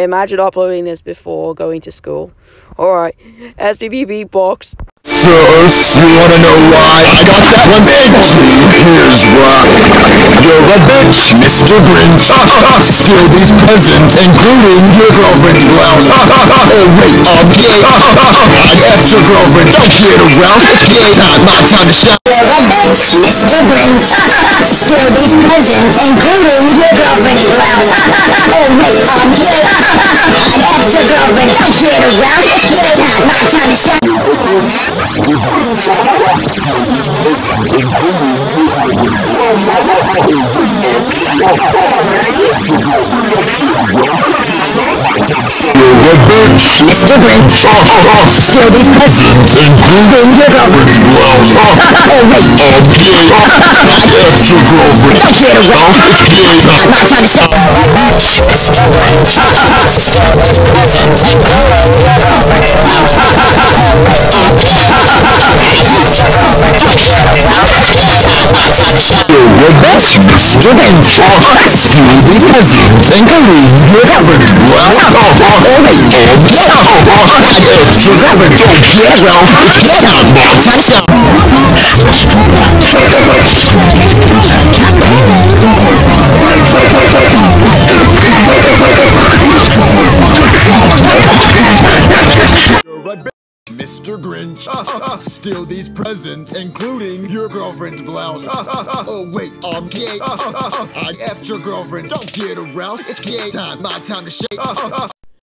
Imagine uploading this before going to school. Alright, SBB box. First, you wanna know why I got that one bitch? Here's why. You're a bitch, Mr. Grinch. Steal these presents, including your girlfriend's blouse. oh wait, I'm gay. I asked your girlfriend, don't get around. It's gay time, my time to shine. You're a bitch, Mr. Grinch. Steal these presents, including your girlfriend's blouse. oh wait, I'm gay. Mr. Grinch. Steal these presents, including your girlfriend's blouse. oh wait, asked your girlfriend, don't get time to. Bitch, Mr. Grinch. Steal these presents, including your girlfriend's your girlfriend's blouse. Oh wait, I'm gay. I asked your girlfriend, don't get around. It's gay time, my time to Mr. Grinch. Steal these presents, including your girlfriend's blouse. oh wait, I'm gay. I effed your girlfriend. Don't get around. It's gay time. My time to shake.